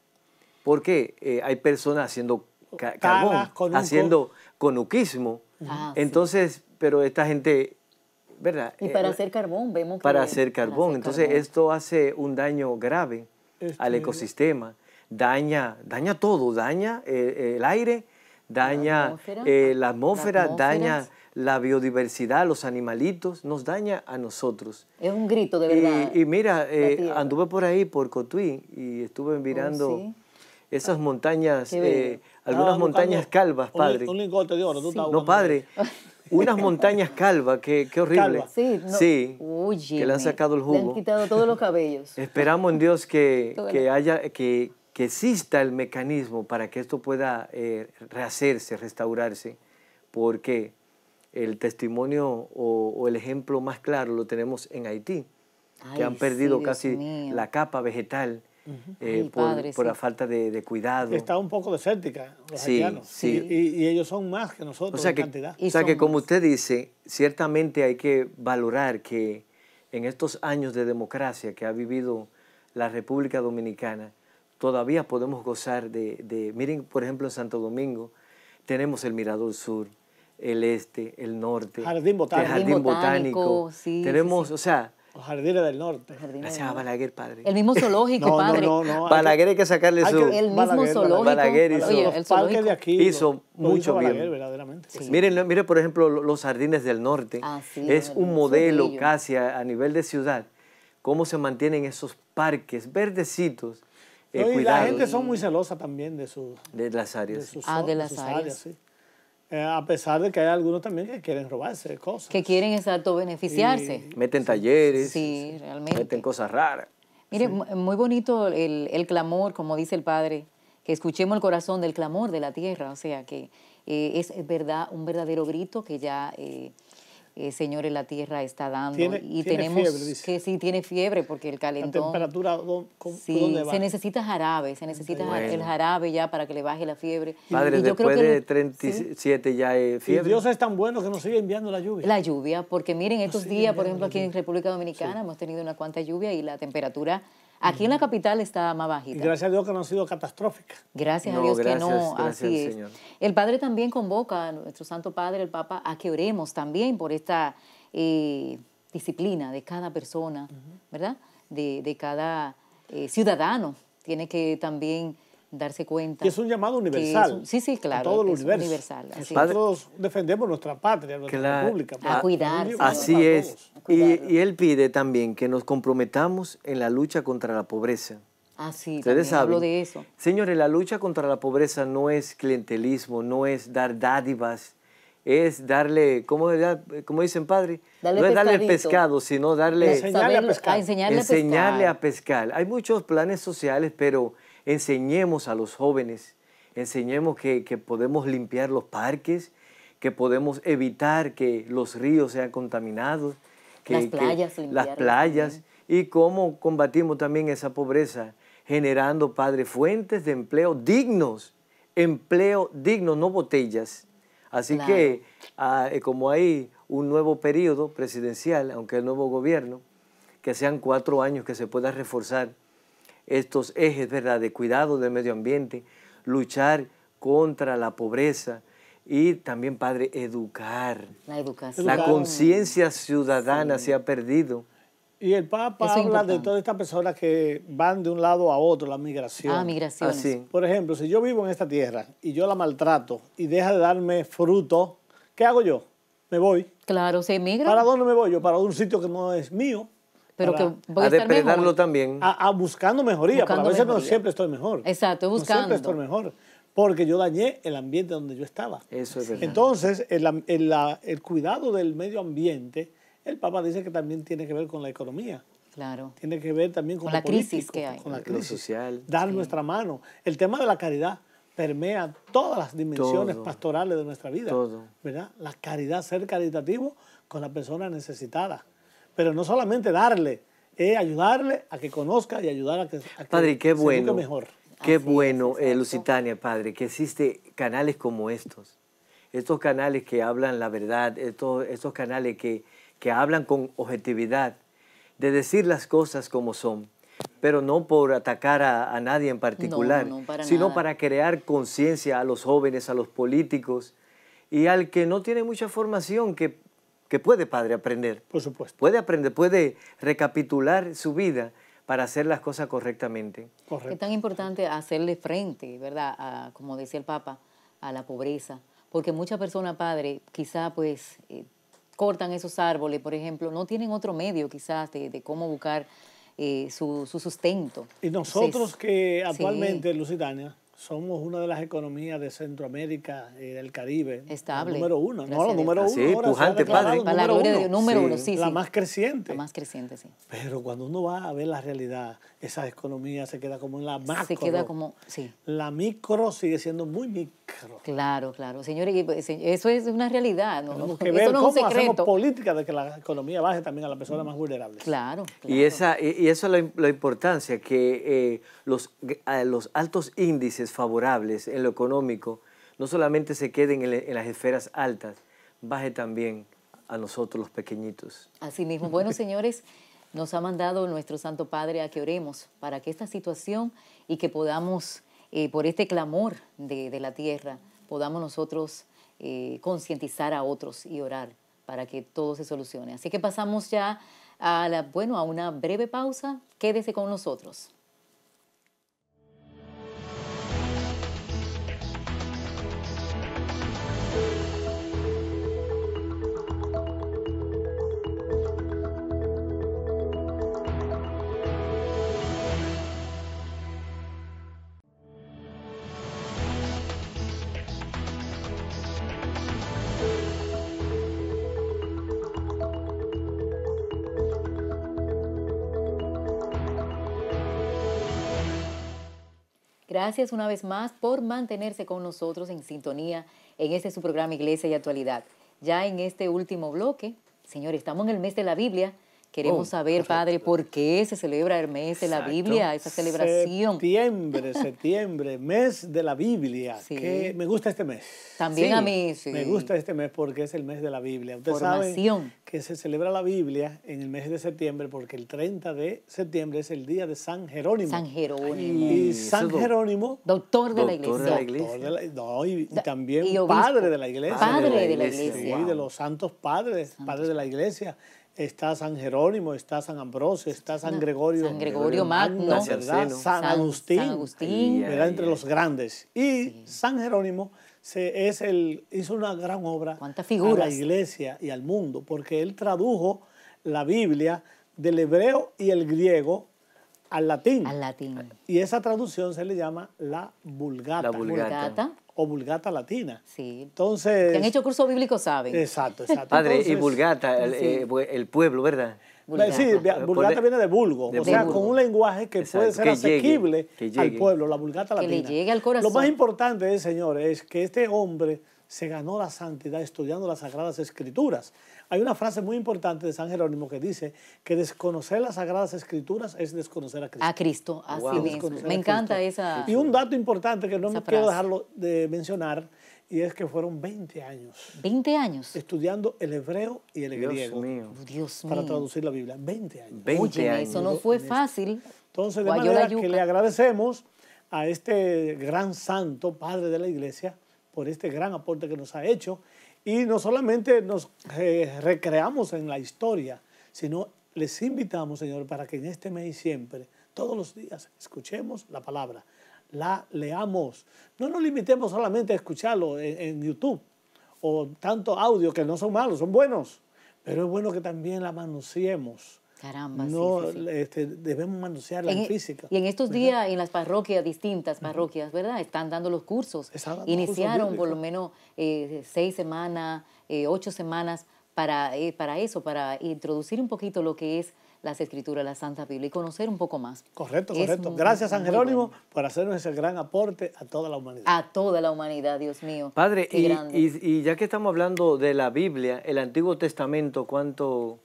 [SPEAKER 3] porque eh, hay personas haciendo carbón, haciendo conuquismo. Ah, Entonces, pero esta gente, ¿verdad?
[SPEAKER 1] Y para eh, hacer carbón, vemos que...
[SPEAKER 3] Para hacer carbón. Entonces, esto hace un daño grave al este, ecosistema. Daña, daña todo, daña el aire, daña la atmósfera, daña la biodiversidad, los animalitos, nos daña a nosotros.
[SPEAKER 1] Es un grito de verdad.
[SPEAKER 3] Y, mira, eh, anduve por ahí, por Cotuí, y estuve mirando oh, esas montañas, eh, algunas ah, montañas calvas, padre.
[SPEAKER 2] Un, lingote de oro, tú
[SPEAKER 3] No, padre. <laughs> Unas montañas calvas, qué, qué horrible.
[SPEAKER 1] Sí,
[SPEAKER 3] sí que le han sacado el jugo. Le
[SPEAKER 1] han quitado todos los cabellos. <laughs>
[SPEAKER 3] Esperamos en Dios que, <laughs> que haya, que, que, exista el mecanismo para que esto pueda eh, rehacerse, restaurarse, porque el testimonio o, el ejemplo más claro lo tenemos en Haití, que han perdido casi la capa vegetal eh, por, la falta de, cuidado.
[SPEAKER 2] Está un poco desértica los sí, Sí. Y, ellos son más que nosotros
[SPEAKER 3] o sea
[SPEAKER 2] en
[SPEAKER 3] que,
[SPEAKER 2] cantidad.
[SPEAKER 3] O sea que como usted dice, ciertamente hay que valorar que en estos años de democracia que ha vivido la República Dominicana, todavía podemos gozar de, de miren, por ejemplo, en Santo Domingo tenemos el Mirador Sur, el este, el norte,
[SPEAKER 2] Jardín Botánico,
[SPEAKER 3] el Jardín Botánico. tenemos, o sea,
[SPEAKER 2] los jardines del norte.
[SPEAKER 3] Gracias a Balaguer, padre.
[SPEAKER 1] El mismo zoológico, <laughs> padre.
[SPEAKER 3] No, no, no, Balaguer hay que sacarle su...
[SPEAKER 1] el mismo zoológico.
[SPEAKER 3] Balaguer hizo,
[SPEAKER 2] Oye, el zoológico. de aquí
[SPEAKER 3] hizo mucho
[SPEAKER 2] Balaguer,
[SPEAKER 3] bien.
[SPEAKER 2] verdaderamente.
[SPEAKER 3] Miren, miren, por ejemplo, los jardines del norte.
[SPEAKER 1] Ah, sí,
[SPEAKER 3] es un modelo casi a, nivel de ciudad. Cómo se mantienen esos parques verdecitos.
[SPEAKER 2] Eh, y la gente son muy celosa también de, sus
[SPEAKER 3] de las áreas.
[SPEAKER 1] De ah, de las áreas.
[SPEAKER 2] sí. Eh, a pesar de que hay algunos también que quieren robarse cosas.
[SPEAKER 1] Que quieren, exacto, beneficiarse.
[SPEAKER 3] meten talleres.
[SPEAKER 1] Sí, realmente.
[SPEAKER 3] Meten cosas raras.
[SPEAKER 1] Mire, muy bonito el, el, clamor, como dice el Padre, que escuchemos el corazón del clamor de la tierra, o sea, que eh, es verdad, un verdadero grito que ya eh, eh, Señor, en la tierra está dando. y tenemos que sí, tiene fiebre porque el calentón.
[SPEAKER 2] La temperatura,
[SPEAKER 1] sí, se necesita jarabe, se necesita el jarabe ya para que le baje la fiebre.
[SPEAKER 3] Padre, después de 37 ya es fiebre.
[SPEAKER 2] Dios es tan bueno que nos sigue enviando la lluvia.
[SPEAKER 1] La lluvia, porque miren, estos días, por ejemplo, aquí en República Dominicana hemos tenido una cuanta lluvia y la temperatura Aquí en la capital está más bajita.
[SPEAKER 2] Y gracias a Dios que no ha sido catastrófica.
[SPEAKER 1] Gracias a Dios que no, así es. El Padre también convoca a nuestro Santo Padre, el Papa, a que oremos también por esta eh, disciplina de cada persona, ¿verdad? De, cada eh, ciudadano. Tiene que también darse cuenta.
[SPEAKER 2] Y es un llamado universal.
[SPEAKER 1] sí, sí, claro.
[SPEAKER 2] A todo el universo.
[SPEAKER 1] Universal,
[SPEAKER 2] Nosotros defendemos nuestra patria, nuestra república.
[SPEAKER 1] A cuidar.
[SPEAKER 3] Así es. Y, él pide también que nos comprometamos en la lucha contra la pobreza.
[SPEAKER 1] Ah, sí, Ustedes hablo de eso.
[SPEAKER 3] Señores, la lucha contra la pobreza no es clientelismo, no es dar dádivas, es darle, ¿cómo, cómo dicen padre? no es darle el pescado, sino darle...
[SPEAKER 2] Enseñarle a pescar.
[SPEAKER 1] enseñarle,
[SPEAKER 3] enseñarle a pescar. Hay muchos planes sociales, pero enseñemos a los jóvenes, enseñemos que, podemos limpiar los parques, que podemos evitar que los ríos sean contaminados, que
[SPEAKER 1] las playas,
[SPEAKER 3] las playas y cómo combatimos también esa pobreza, generando, Padre, fuentes de empleo dignos, empleo digno, no botellas. Así que ah, eh, como hay un nuevo periodo presidencial, aunque el nuevo gobierno, que sean cuatro años que se pueda reforzar estos ejes ¿verdad? de cuidado del medio ambiente, luchar contra la pobreza y también, Padre, educar.
[SPEAKER 1] La educación.
[SPEAKER 3] La conciencia ciudadana se ha perdido.
[SPEAKER 2] Y el Papa habla de todas estas personas que van de un lado a otro, la migración.
[SPEAKER 1] Ah, migración.
[SPEAKER 2] Por ejemplo, si yo vivo en esta tierra y yo la maltrato y deja de darme fruto, ¿qué hago yo? Me voy.
[SPEAKER 1] Claro, se migra.
[SPEAKER 2] ¿Para dónde me voy yo? Para un sitio que no es mío.
[SPEAKER 1] Pero que voy a,
[SPEAKER 3] depredarlo también.
[SPEAKER 2] A, buscando mejoría, porque a veces no siempre estoy mejor.
[SPEAKER 1] Exacto, buscando.
[SPEAKER 2] No siempre estoy mejor, porque yo dañé el ambiente donde yo estaba.
[SPEAKER 3] Eso es verdad.
[SPEAKER 2] Entonces, el, el, cuidado del medio ambiente, el Papa dice que también tiene que ver con la economía.
[SPEAKER 1] Claro.
[SPEAKER 2] Tiene que ver también con,
[SPEAKER 1] la crisis que hay.
[SPEAKER 2] Con la crisis.
[SPEAKER 3] social.
[SPEAKER 2] Dar nuestra mano. El tema de la caridad permea todas las dimensiones pastorales de nuestra vida.
[SPEAKER 3] Todo.
[SPEAKER 2] ¿Verdad? La caridad, ser caritativo con la persona necesitada. Pero no solamente darle, es ayudarle a que conozca y ayudar a que, a
[SPEAKER 3] padre, qué bueno,
[SPEAKER 2] mejor.
[SPEAKER 3] Qué bueno, eh, Lusitania, Padre, que existe canales como estos. Estos canales que hablan la verdad, estos, estos canales que, que hablan con objetividad, de decir las cosas como son, pero no por atacar a, nadie en particular, sino para crear conciencia a los jóvenes, a los políticos y al que no tiene mucha formación, que que puede, padre, aprender.
[SPEAKER 2] Por supuesto.
[SPEAKER 3] Puede aprender, puede recapitular su vida para hacer las cosas correctamente.
[SPEAKER 1] Es tan importante hacerle frente, ¿verdad? como decía el Papa, a la pobreza. Porque muchas personas, padre, quizá pues eh, cortan esos árboles, por ejemplo, no tienen otro medio quizás de, cómo buscar eh, su, sustento.
[SPEAKER 2] Y nosotros que actualmente, Lusitania, somos una de las economías de Centroamérica y del Caribe.
[SPEAKER 1] Estable.
[SPEAKER 2] número uno, no, la número uno.
[SPEAKER 3] Sí, pujante, padre.
[SPEAKER 1] Para la gloria de número uno, sí,
[SPEAKER 2] La más creciente.
[SPEAKER 1] La más creciente, sí.
[SPEAKER 2] Pero cuando uno va a ver la realidad, esa economía se queda como en la macro.
[SPEAKER 1] Se queda como, sí.
[SPEAKER 2] La micro sigue siendo muy micro.
[SPEAKER 1] Claro, claro. Señores, pues, eso es una realidad. ¿no?
[SPEAKER 2] Tenemos que ver cómo hacemos política de que la economía baje también a las personas más vulnerables.
[SPEAKER 1] Claro.
[SPEAKER 3] Y, esa, y eso es la, importancia, que eh, los, los altos índices favorables en lo económico no solamente se queden en, las esferas altas, baje también a nosotros los pequeñitos.
[SPEAKER 1] Así mismo. Bueno, <laughs> señores, nos ha mandado nuestro Santo Padre a que oremos para que esta situación y que podamos, eh, por este clamor de, la tierra, podamos nosotros eh, concientizar a otros y orar para que todo se solucione. Así que pasamos ya a, la, bueno, a una breve pausa. Quédese con nosotros. Gracias una vez más por mantenerse con nosotros en sintonía en este su programa Iglesia y Actualidad. Ya en este último bloque, señores, estamos en el mes de la Biblia Queremos oh, saber, Padre, por qué se celebra el mes de la Biblia, esa celebración.
[SPEAKER 2] Septiembre, <laughs> septiembre, mes de la Biblia. Que me gusta este mes.
[SPEAKER 1] También a mí, sí.
[SPEAKER 2] Me gusta este mes porque es el mes de la Biblia. Ustedes saben que se celebra la Biblia en el mes de septiembre porque el 30 de septiembre es el día de San Jerónimo.
[SPEAKER 1] San Jerónimo.
[SPEAKER 2] y San Jerónimo.
[SPEAKER 1] Doctor de la iglesia.
[SPEAKER 3] Doctor de la iglesia.
[SPEAKER 2] no, y, también padre de la iglesia.
[SPEAKER 1] Padre de la iglesia.
[SPEAKER 2] Sí, de los santos padres, padres de la iglesia está San Jerónimo, está San Ambrosio, está San Gregorio,
[SPEAKER 1] San Gregorio Magno,
[SPEAKER 2] San, Agustín, Agustín. Entre los grandes. Y San Jerónimo se, es el, hizo una gran obra
[SPEAKER 1] a
[SPEAKER 2] la iglesia y al mundo, porque él tradujo la Biblia del hebreo y el griego al latín.
[SPEAKER 1] Al latín.
[SPEAKER 2] Y esa traducción se le llama la vulgata.
[SPEAKER 3] La vulgata
[SPEAKER 2] o vulgata latina.
[SPEAKER 1] Sí.
[SPEAKER 2] Entonces.
[SPEAKER 1] Que han hecho curso bíblico saben.
[SPEAKER 2] Exacto, <laughs> exacto.
[SPEAKER 3] Padre, y vulgata, eh, el, pueblo, ¿verdad?
[SPEAKER 2] Sí, vulgata viene de vulgo, o sea, con un lenguaje que puede ser asequible al pueblo, la vulgata latina.
[SPEAKER 1] Que le llegue al corazón.
[SPEAKER 2] Lo más importante, es, señores, es que este hombre se ganó la santidad estudiando las Sagradas Escrituras. Hay una frase muy importante de San Jerónimo que dice que desconocer las Sagradas Escrituras es desconocer a Cristo.
[SPEAKER 1] A Cristo, así mismo. Me encanta esa
[SPEAKER 2] Y un dato importante que no me quiero dejarlo de mencionar, y es que fueron 20 años.
[SPEAKER 1] 20 años.
[SPEAKER 2] Estudiando el hebreo y el
[SPEAKER 3] Dios
[SPEAKER 2] griego.
[SPEAKER 3] Mío.
[SPEAKER 1] Dios
[SPEAKER 2] mío. Para traducir la Biblia. 20 años.
[SPEAKER 3] 20 años.
[SPEAKER 1] Eso no fue fácil.
[SPEAKER 2] Entonces, de manera que le agradecemos a este gran santo, padre de la iglesia, por este gran aporte que nos ha hecho. Y no solamente nos eh, recreamos en la historia, sino les invitamos, Señor, para que en este mes y siempre, todos los días, escuchemos la palabra, la leamos. No nos limitemos solamente a escucharlo en, YouTube o tanto audio que no son malos, son buenos, pero es bueno que también la manoseemos
[SPEAKER 1] Caramba,
[SPEAKER 2] no, Este, debemos manosearla en, física.
[SPEAKER 1] Y en estos días, en las parroquias, distintas parroquias, ¿verdad? Están dando los cursos. Iniciaron por lo menos eh, seis semanas, eh, ocho semanas para, eh, para eso, para introducir un poquito lo que es las escrituras, la Santa Biblia y conocer un poco más.
[SPEAKER 2] Correcto, correcto. Gracias, San Jerónimo, por hacernos ese gran aporte a toda la humanidad.
[SPEAKER 1] A toda la humanidad, Dios mío.
[SPEAKER 3] Padre, y, y, ya que estamos hablando de la Biblia, el Antiguo Testamento, ¿cuánto,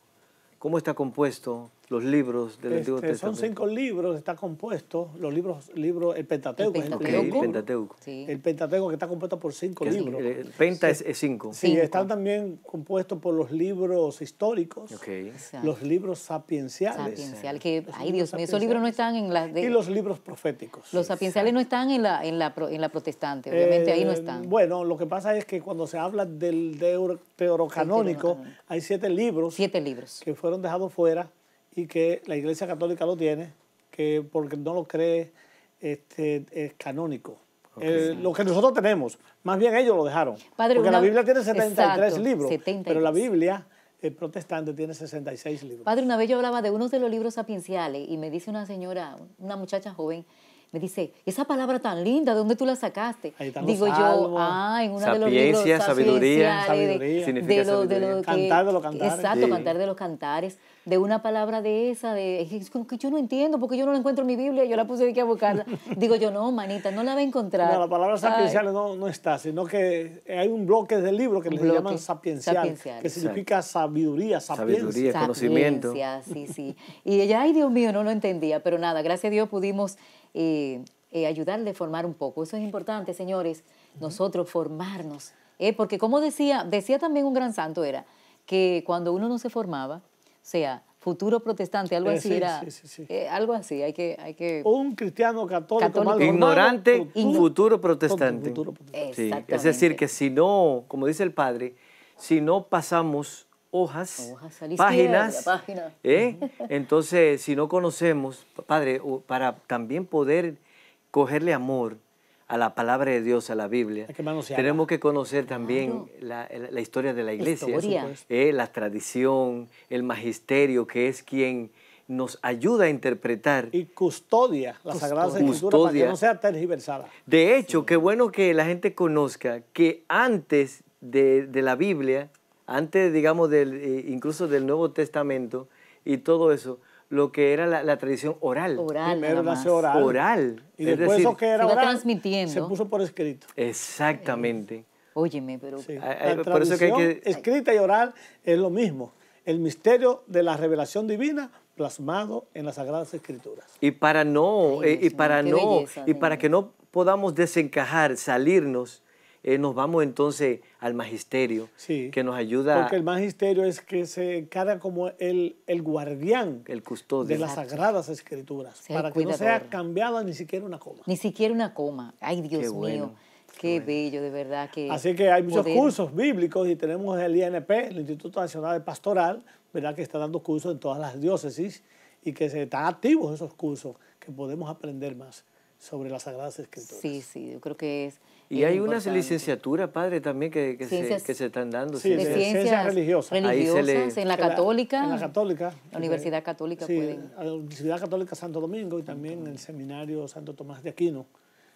[SPEAKER 3] ¿cómo está compuesto? Los libros del Antiguo
[SPEAKER 2] este,
[SPEAKER 3] Testamento.
[SPEAKER 2] Son cinco libros, está compuesto, los libros, libros el Pentateuco.
[SPEAKER 1] El Pentateuco.
[SPEAKER 3] El Pentateuco.
[SPEAKER 2] El Pentateuco que está compuesto por cinco libros.
[SPEAKER 3] El Penta es, cinco.
[SPEAKER 2] Sí, están también compuestos por los libros históricos, los libros sapienciales.
[SPEAKER 1] Sapiencial, que, ay Dios mío, esos libros no están en la...
[SPEAKER 2] y los libros proféticos.
[SPEAKER 1] Los sapienciales no están en la, en la, en la protestante, obviamente ahí no eh, están.
[SPEAKER 2] Bueno, lo que pasa es que cuando se habla del deuterocanónico, hay siete libros.
[SPEAKER 1] Siete libros.
[SPEAKER 2] Que fueron dejados fuera y que la Iglesia Católica lo tiene, que porque no lo cree este, es canónico. Eh, lo que nosotros tenemos, más bien ellos lo dejaron. porque la Biblia tiene 73 libros, pero la Biblia el protestante tiene 66 libros.
[SPEAKER 1] Padre, una vez yo hablaba de uno de los libros sapienciales y me dice una señora, una muchacha joven, me dice, esa palabra tan linda, ¿de dónde tú la sacaste? Digo yo, ah, en una de los libros
[SPEAKER 3] sabiduría,
[SPEAKER 1] sabiduría, de, de, lo, de lo
[SPEAKER 2] cantar de los cantares.
[SPEAKER 1] Exacto, cantar de los cantares, de una palabra de esa, de, es como que yo no entiendo, porque yo no la encuentro en mi Biblia, yo la puse de que a buscarla. <laughs> Digo yo, no, manita, no la va a encontrar.
[SPEAKER 2] No, la palabra sapiencial no, no, está, sino que hay un bloque del libro que le llaman sapiencial, que significa sabiduría, sapiencia.
[SPEAKER 3] Sabiduría, conocimiento.
[SPEAKER 1] Sí, sí. Y ella, ay Dios mío, no lo entendía, pero nada, gracias a Dios pudimos eh, eh, ayudarle a formar un poco. Eso es importante, señores, nosotros formarnos. Eh, porque como decía, decía también un gran santo, era que cuando uno no se formaba, sea, futuro protestante, algo así era, algo así, hay que, hay que...
[SPEAKER 2] Un cristiano católico,
[SPEAKER 3] ignorante, un futuro protestante. Es decir, que si no, como dice el padre, si no pasamos hojas, páginas, ¿eh? entonces si no conocemos, Padre, para también poder cogerle amor a la palabra de Dios, a la Biblia, tenemos que conocer también la, historia de la iglesia, ¿eh? la tradición, el magisterio, que es quien nos ayuda a interpretar.
[SPEAKER 2] Y custodia la Sagrada Escritura para que no sea tergiversada.
[SPEAKER 3] De hecho, qué bueno que la gente conozca que antes de, de la Biblia antes, digamos, del, eh, incluso del Nuevo Testamento y todo eso, lo que era la, tradición oral.
[SPEAKER 1] Oral,
[SPEAKER 2] Primero nació oral.
[SPEAKER 3] Oral.
[SPEAKER 2] Y después eso que era
[SPEAKER 1] se
[SPEAKER 2] oral,
[SPEAKER 1] transmitiendo.
[SPEAKER 2] se puso por escrito.
[SPEAKER 3] Exactamente.
[SPEAKER 1] óyeme, pero...
[SPEAKER 2] Sí. por eso que hay que... escrita y oral es lo mismo. El misterio de la revelación divina plasmado en las Sagradas Escrituras.
[SPEAKER 3] Y para no, eh, y para no, y para que no podamos desencajar, salirnos eh, nos vamos entonces al magisterio, que nos ayuda.
[SPEAKER 2] Porque el magisterio es que se encarga como el, el guardián
[SPEAKER 3] el custodio.
[SPEAKER 2] de las sagradas escrituras, para que no sea cambiada ni siquiera una coma.
[SPEAKER 1] Ni siquiera una coma. Ay, Dios mío. Qué, bello, de verdad. Que
[SPEAKER 2] Así que hay muchos cursos bíblicos y tenemos el INP, el Instituto Nacional de Pastoral, ¿verdad? que está dando cursos en todas las diócesis y que se están activos esos cursos, que podemos aprender más sobre las Sagradas Escrituras.
[SPEAKER 1] Sí, sí, yo creo que es
[SPEAKER 3] y hay unas licenciaturas, padre, también que, que, se, que, se, están dando.
[SPEAKER 2] Sí, de, ciencias, religiosas.
[SPEAKER 1] religiosas en la católica.
[SPEAKER 2] En la católica.
[SPEAKER 1] La Universidad Católica
[SPEAKER 2] sí, pueden. la Universidad Católica Santo Domingo y también en el Seminario Santo Tomás de Aquino.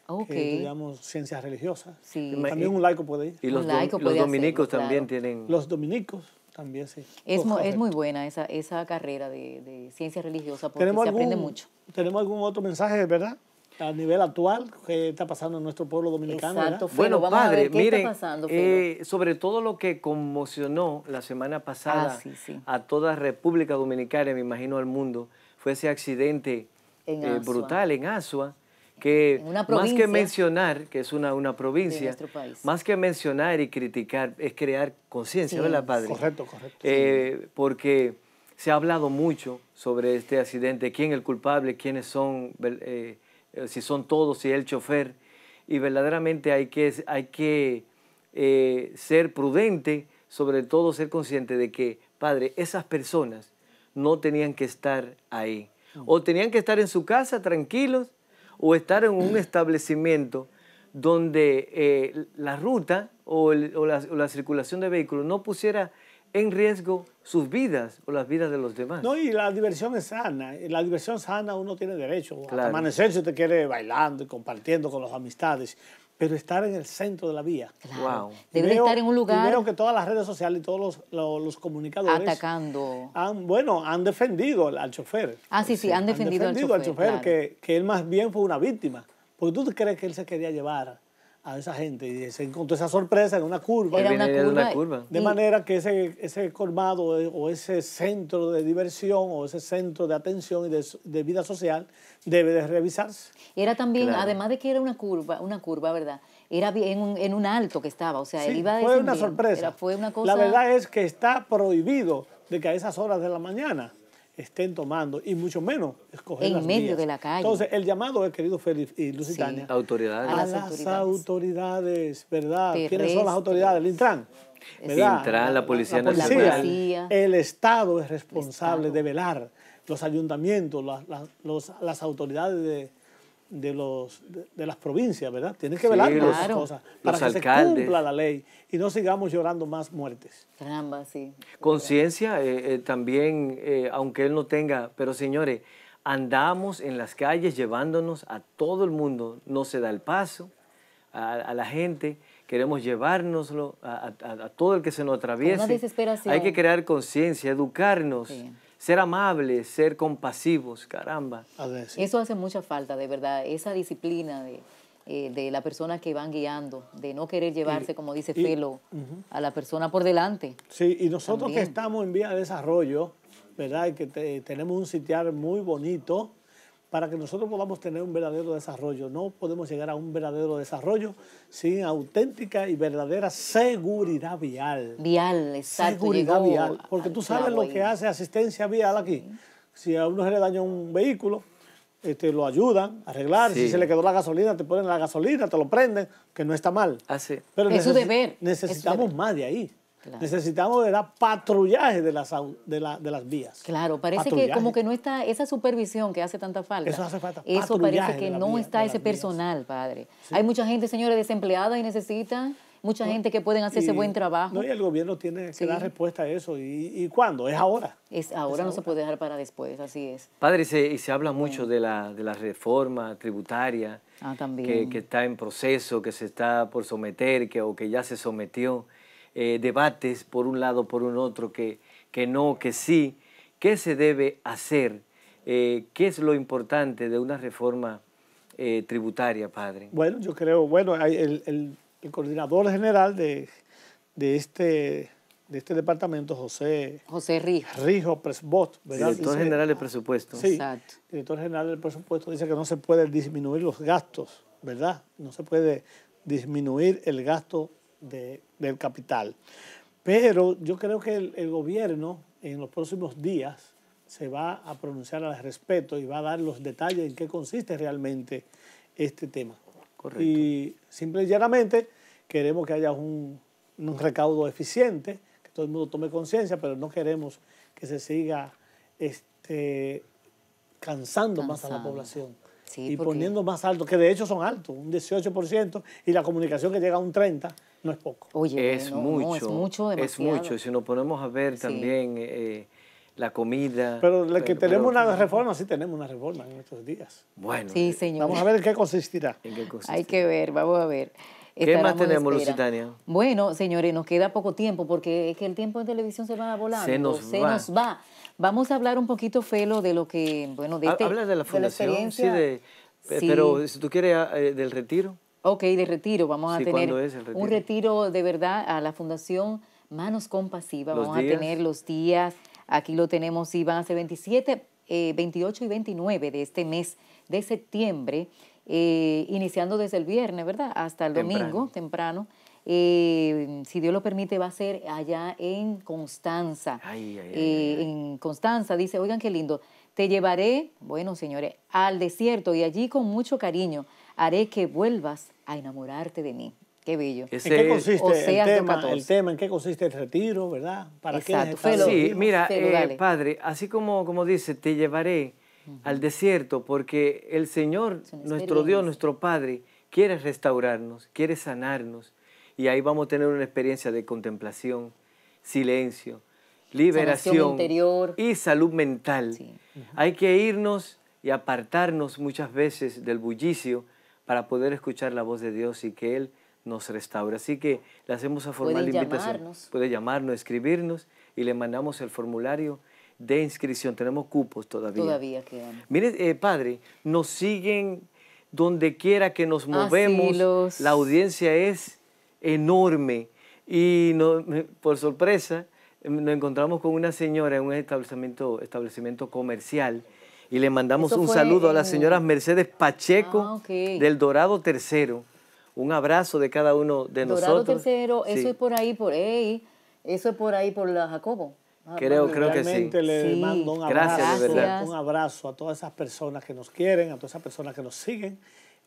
[SPEAKER 2] Okay. Que estudiamos ciencias religiosas. Sí. También un laico puede ir.
[SPEAKER 3] Y los, los dominicos también tienen...
[SPEAKER 2] Los dominicos también, sí.
[SPEAKER 1] Es, muy, es muy buena esa, esa carrera de, de ciencias religiosas porque se aprende mucho.
[SPEAKER 2] ¿Tenemos algún otro mensaje, verdad? A nivel actual que está pasando en nuestro pueblo dominicano.
[SPEAKER 1] Exacto,
[SPEAKER 3] bueno, padre, miren, eh, sobre todo lo que conmocionó la semana pasada ah, a toda República Dominicana, me imagino al mundo, fue ese accidente eh, brutal en Asua, que más que mencionar, que es una, una provincia, más que mencionar y criticar, es crear conciencia, ¿verdad, padre?
[SPEAKER 2] Correcto, correcto.
[SPEAKER 3] Eh, porque se ha hablado mucho sobre este accidente, quién es el culpable, quiénes son eh, si son todos, si es el chofer, y verdaderamente hay que, hay que eh, ser prudente, sobre todo ser consciente de que, Padre, esas personas no tenían que estar ahí. O tenían que estar en su casa tranquilos o estar en un establecimiento donde eh, la ruta o, la, circulación de vehículos no pusiera en riesgo sus vidas o las vidas de los demás.
[SPEAKER 2] No, y la diversión es sana. La diversión sana uno tiene derecho a amanecer si usted quiere bailando y compartiendo con las amistades, pero estar en el centro de la vía.
[SPEAKER 1] Wow. Debe estar en un lugar.
[SPEAKER 2] Primero que todas las redes sociales y todos los, los, comunicadores.
[SPEAKER 1] Atacando.
[SPEAKER 2] Han, bueno, han defendido al, chofer.
[SPEAKER 1] Ah, sí, sí, han defendido,
[SPEAKER 2] han defendido al chofer. que, que él más bien fue una víctima. Porque tú crees que él se quería llevar a esa gente y se encontró esa sorpresa en una curva.
[SPEAKER 1] Era una curva.
[SPEAKER 2] De manera que ese, ese colmado o ese centro de diversión o ese centro de atención y de, vida social debe de revisarse.
[SPEAKER 1] Era también, además de que era una curva, una curva, ¿verdad? Era en un, en un alto que estaba, o sea, él iba a
[SPEAKER 2] Fue una sorpresa.
[SPEAKER 1] fue una cosa...
[SPEAKER 2] La verdad es que está prohibido de que a esas horas de la mañana estén tomando y mucho menos escoger
[SPEAKER 1] en
[SPEAKER 2] las
[SPEAKER 1] medio de la calle.
[SPEAKER 2] Entonces, el llamado es, querido Félix y Lusitania,
[SPEAKER 3] autoridades.
[SPEAKER 2] a, las, autoridades. ¿verdad? ¿Quiénes son las autoridades? El Intran.
[SPEAKER 3] ¿verdad? Intran, la Policía
[SPEAKER 2] la Nacional. El Estado es responsable de velar, los ayuntamientos, las, las autoridades de, de, los, de, las provincias, ¿verdad? Tienen que velar por esas cosas para que se cumpla la ley y no sigamos llorando más muertes.
[SPEAKER 1] Caramba, sí.
[SPEAKER 3] Conciencia eh, eh, también, eh, aunque él no tenga, pero señores, andamos en las calles llevándonos a todo el mundo, no se da el paso a, la gente, queremos llevárnoslo a, todo el que se nos atraviese. Hay que crear conciencia, educarnos. Ser amables, ser compasivos, caramba.
[SPEAKER 1] Eso hace mucha falta, de verdad, esa disciplina de, eh, de las personas que van guiando, de no querer llevarse, como dice Felo, a la persona por delante.
[SPEAKER 2] Sí, y nosotros que estamos en vía de desarrollo, ¿verdad? Y que tenemos un sitiar muy bonito para que nosotros podamos tener un verdadero desarrollo. No podemos llegar a un verdadero desarrollo sin auténtica y verdadera seguridad vial.
[SPEAKER 1] Vial, exacto.
[SPEAKER 2] Seguridad vial. Porque tú sabes lo que hace asistencia vial aquí. Si a uno se le daña un vehículo, este, lo ayudan a arreglar. Si se le quedó la gasolina, te ponen la gasolina, te lo prenden, que no está mal.
[SPEAKER 3] Así.
[SPEAKER 2] Pero es su deber. Necesitamos más de ahí. Necesitamos de patrullaje de las, de, las vías.
[SPEAKER 1] Claro, parece que como que no está esa supervisión que hace tanta falta.
[SPEAKER 2] Eso hace falta.
[SPEAKER 1] Eso parece que no está ese personal, padre. Hay mucha gente, señores, desempleada y necesita mucha gente que pueden hacer ese buen trabajo.
[SPEAKER 2] No, y el gobierno tiene que dar respuesta a eso. ¿Y, y cuándo? Es ahora.
[SPEAKER 1] Es ahora, no se puede dejar para después, así es.
[SPEAKER 3] Padre, se, y se habla mucho de la, de la reforma tributaria
[SPEAKER 1] ah,
[SPEAKER 3] que, que, está en proceso, que se está por someter, que, o que ya se sometió. Eh, debates por un lado, por un otro, que, que no, que sí. ¿Qué se debe hacer? Eh, ¿Qué es lo importante de una reforma eh, tributaria, padre?
[SPEAKER 2] Bueno, yo creo, bueno, el, el, el coordinador general de, de, este, de este departamento, José,
[SPEAKER 1] José Rijo,
[SPEAKER 2] Rijo Presbot,
[SPEAKER 3] Director general del presupuesto.
[SPEAKER 2] Sí, Exacto. director general del presupuesto dice que no se puede disminuir los gastos, ¿verdad? No se puede disminuir el gasto del capital. Pero yo creo que el, gobierno en los próximos días se va a pronunciar al respecto y va a dar los detalles en qué consiste realmente este tema.
[SPEAKER 3] Correcto.
[SPEAKER 2] Y simple y llanamente queremos que haya un, recaudo eficiente, que todo el mundo tome conciencia, pero no queremos que se siga este, cansando más a la población y poniendo más alto, que de hecho son altos, un 18%, y la comunicación que llega a un 30% no es poco.
[SPEAKER 1] Oye,
[SPEAKER 3] es mucho,
[SPEAKER 1] es mucho,
[SPEAKER 3] Es mucho, si nos ponemos a ver también eh, la comida.
[SPEAKER 2] Pero la que tenemos una reforma, sí tenemos una reforma en estos días.
[SPEAKER 3] Bueno.
[SPEAKER 1] Sí,
[SPEAKER 3] eh,
[SPEAKER 1] señor.
[SPEAKER 2] Vamos a ver en qué consistirá.
[SPEAKER 1] Hay que ver, vamos a ver.
[SPEAKER 3] ¿Qué más tenemos, Lucitania?
[SPEAKER 1] Bueno, señores, nos queda poco tiempo porque es que el tiempo en televisión se va volando.
[SPEAKER 3] Se nos
[SPEAKER 1] se
[SPEAKER 3] va.
[SPEAKER 1] Nos va. Vamos a hablar un poquito, Felo, de lo que, bueno, de este,
[SPEAKER 3] Habla de la fundación, sí, de, pero si tú quieres eh, del retiro.
[SPEAKER 1] Ok, de retiro. Vamos a tener un retiro de verdad a la Fundación Manos Compasivas. Vamos a tener los días, aquí lo tenemos, y van a ser 27, 28 y 29 de este mes de septiembre, eh, iniciando desde el viernes, ¿verdad? Hasta el domingo, temprano. Eh, si Dios lo permite, va a ser allá en Constanza. en Constanza, dice, oigan qué lindo, te llevaré, bueno señores, al desierto y allí con mucho cariño haré que vuelvas a enamorarte de mí. Qué bello.
[SPEAKER 2] ¿En qué consiste el tema, el tema? ¿En qué consiste el retiro, verdad?
[SPEAKER 1] ¿Para Exacto. qué
[SPEAKER 3] Sí, mira, eh, Padre, así como, como dice, te llevaré al desierto porque el Señor, nuestro Dios, nuestro Padre, quiere restaurarnos, quiere sanarnos y ahí vamos a tener una experiencia de contemplación, silencio, liberación y salud mental. Hay que irnos y apartarnos muchas veces del bullicio para poder escuchar la voz de Dios y que Él nos restaure. Así que le hacemos a formal invitación. Puede llamarnos, escribirnos y le mandamos el formulario de inscripción. Tenemos cupos todavía.
[SPEAKER 1] Todavía quedan.
[SPEAKER 3] Mire, eh, Padre, nos siguen donde quiera que nos ah, movemos. La audiencia es enorme y no, por sorpresa nos encontramos con una señora en un establecimiento, establecimiento comercial y le mandamos un saludo a la señora Mercedes Pacheco ah, del Dorado Tercero. Un abrazo de cada uno de nosotros.
[SPEAKER 1] Dorado Tercero, eso es por ahí, por ahí, eso es por ahí, por la Jacobo.
[SPEAKER 3] Ah, creo, creo que sí.
[SPEAKER 2] le mando un abrazo, un abrazo a todas esas personas que nos quieren, a todas esas personas que nos siguen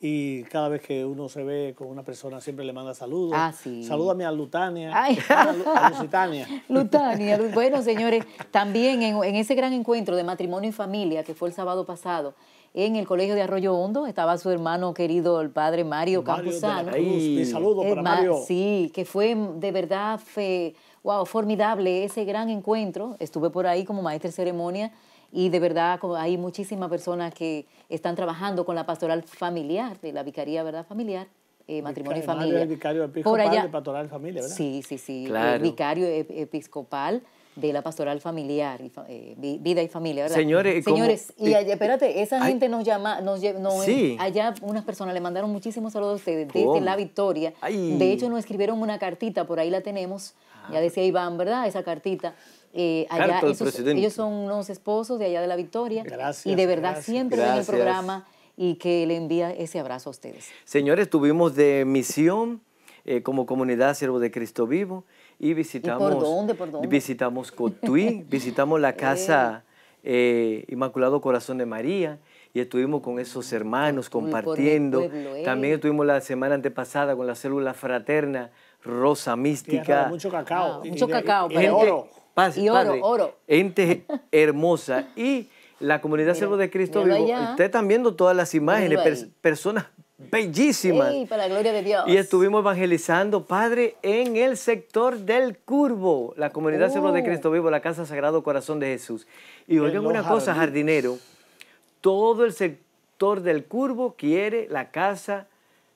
[SPEAKER 2] y cada vez que uno se ve con una persona siempre le manda saludos.
[SPEAKER 1] Ah, sí.
[SPEAKER 2] Salúdame a Lutania, a, Lusitania. <laughs>
[SPEAKER 1] Lutania. Bueno, señores, también en, ese gran encuentro de matrimonio y familia que fue el sábado pasado, en el colegio de Arroyo Hondo estaba su hermano querido, el padre Mario, Mario Campuzano.
[SPEAKER 2] Mi saludo para Mario.
[SPEAKER 1] Sí, que fue de verdad, fe, wow, formidable ese gran encuentro. Estuve por ahí como maestra de ceremonia Y de verdad hay muchísimas personas que están trabajando con la pastoral familiar, de la vicaría ¿verdad? familiar, eh, matrimonio y familia.
[SPEAKER 2] El vicario episcopal de pastoral familia, ¿verdad?
[SPEAKER 1] Sí, sí, sí. El vicario episcopal de la pastoral familiar, y, eh, vida y familia, ¿verdad?
[SPEAKER 3] Señores,
[SPEAKER 1] Señores, y espérate, esa gente nos llama, nos, nos allá unas personas le mandaron muchísimos saludos a ustedes desde La Victoria. De hecho, nos escribieron una cartita, por ahí la tenemos, ya decía Iván, ¿verdad? Esa cartita. Eh, allá, ellos son unos esposos de allá de La Victoria.
[SPEAKER 2] Gracias,
[SPEAKER 1] y de verdad siempre ven el programa y que le envía ese abrazo a ustedes.
[SPEAKER 3] Señores, tuvimos de misión eh, como comunidad Siervo de Cristo Vivo y visitamos,
[SPEAKER 1] por dónde, por dónde?
[SPEAKER 3] visitamos Cotuí, <laughs> visitamos la casa eh, Inmaculado Corazón de María y estuvimos con esos hermanos compartiendo. Eh. También estuvimos la semana antepasada con la célula fraterna Rosa Mística.
[SPEAKER 2] mucho cacao.
[SPEAKER 1] Ah, mucho cacao,
[SPEAKER 2] pero oro.
[SPEAKER 1] Y oro, oro.
[SPEAKER 3] Gente <laughs> hermosa. Y la comunidad Siervo de Cristo Vivo, ustedes están viendo todas las imágenes, personas bellísimas.
[SPEAKER 1] para la gloria de Dios.
[SPEAKER 3] Y estuvimos evangelizando, Padre, en el sector del Curvo, la comunidad Siervo de oh. Cristo Vivo, la Casa Sagrado Corazón de Jesús. Y oigan una cosa, jardinero, todo el sector del Curvo quiere la Casa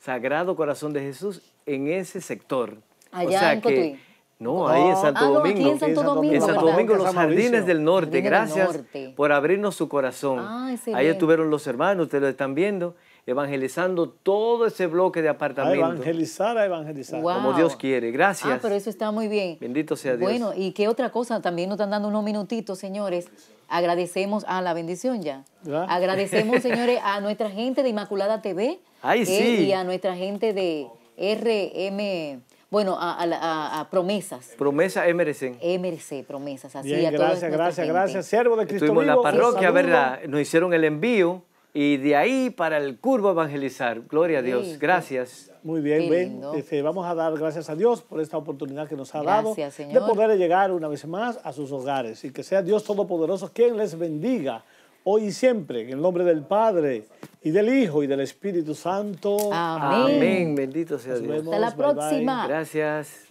[SPEAKER 3] Sagrado Corazón de Jesús en ese sector.
[SPEAKER 1] Allá en Cotuí.
[SPEAKER 3] No, ahí en Santo ah, Domingo.
[SPEAKER 1] en Santo Domingo.
[SPEAKER 3] En Santo Domingo, los jardines del norte. Gracias por abrirnos su corazón.
[SPEAKER 1] Ah,
[SPEAKER 3] ahí estuvieron los hermanos, ustedes lo están viendo, evangelizando todo ese bloque de apartamentos.
[SPEAKER 2] A evangelizar, a evangelizar.
[SPEAKER 3] Como Dios quiere. Gracias.
[SPEAKER 1] Ah, pero eso está muy bien.
[SPEAKER 3] Bendito sea Dios.
[SPEAKER 1] Bueno, y qué otra cosa, también nos están dando unos minutitos, señores. Agradecemos a la bendición ya. Agradecemos, <laughs> señores, a nuestra gente de Inmaculada TV.
[SPEAKER 3] Ay,
[SPEAKER 1] eh,
[SPEAKER 3] sí.
[SPEAKER 1] Y a nuestra gente de RM bueno, a, promesas.
[SPEAKER 3] Promesa MRC.
[SPEAKER 1] MRC, promesas. Así
[SPEAKER 2] Bien, gracias, gracias, gracias. Siervo de Cristo
[SPEAKER 3] Estuvimos en la parroquia, ¿verdad? Nos hicieron el envío y de ahí para el curvo evangelizar. Gloria a Dios. Gracias.
[SPEAKER 2] Muy bien, ven. Este, vamos a dar gracias a Dios por esta oportunidad que nos ha dado de poder llegar una vez más a sus hogares y que sea Dios Todopoderoso quien les bendiga hoy y siempre, en el nombre del Padre y del Hijo y del Espíritu Santo.
[SPEAKER 1] Amén.
[SPEAKER 3] Amén. Bendito sea Dios.
[SPEAKER 1] Hasta la próxima.
[SPEAKER 3] Gracias.